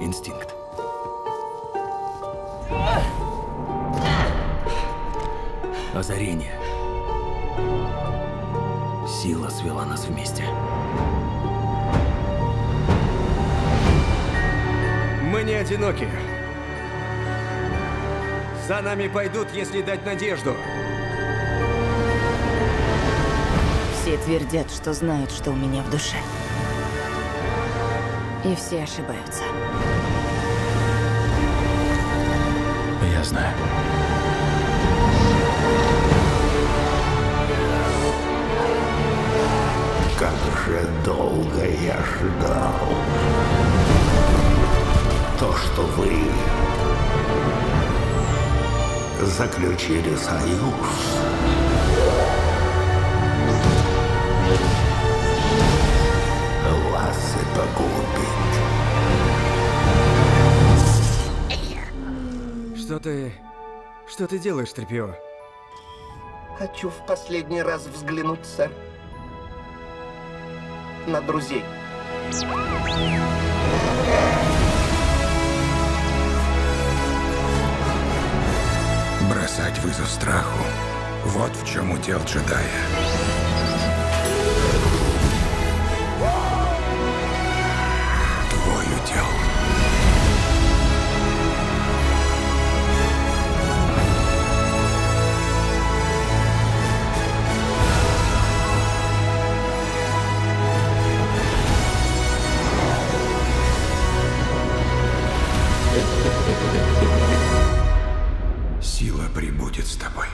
инстинкт. Озарение. Сила свела нас вместе. Мы не одиноки. За нами пойдут, если дать надежду. Все твердят, что знают, что у меня в душе. И все ошибаются. Я знаю. Как же долго я ждал. То, что вы заключили союз. Ты... Что ты делаешь, Трепио? Хочу в последний раз взглянуть, сэр. На друзей. Бросать вызов страху. Вот в чем удел джедая. Сила прибудет с тобой.